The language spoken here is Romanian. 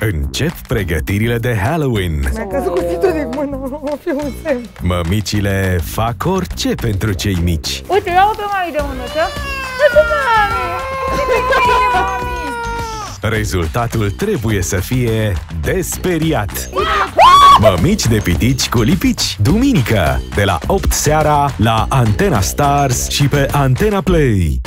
Încep pregătirile de Halloween. Mi-a căzut cuțitul din mână, o fi un semn. Mămicile fac orice pentru cei mici. Uite, ia pe mami de mânuță. Uite, mami! Uite, mami! Rezultatul trebuie să fie desperiat. Mămici de pitici cu lipici, duminică, de la 8 seara la Antena Stars și pe Antena Play.